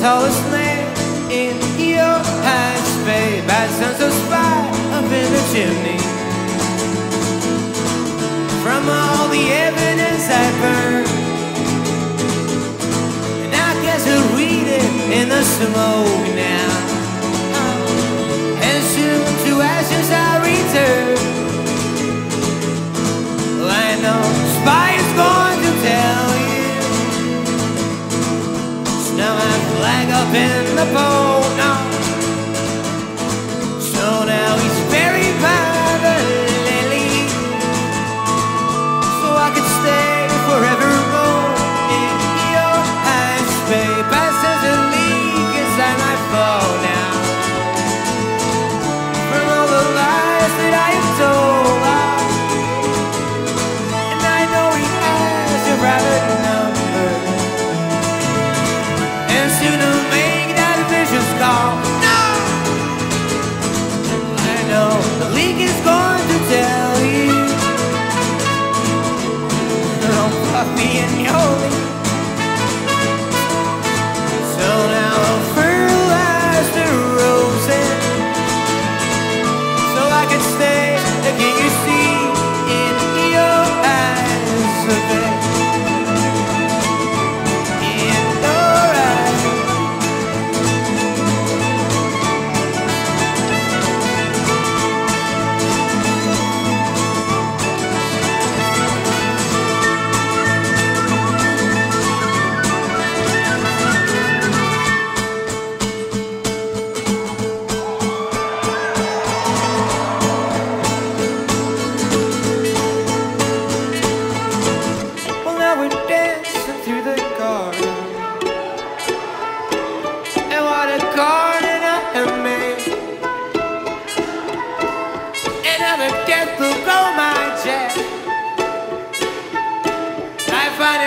tallest man in your hands, babe. I sense a spy up in the chimney. From all the evidence I burned, and I guess I'll read it in the smoke now. up in the boat.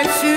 let you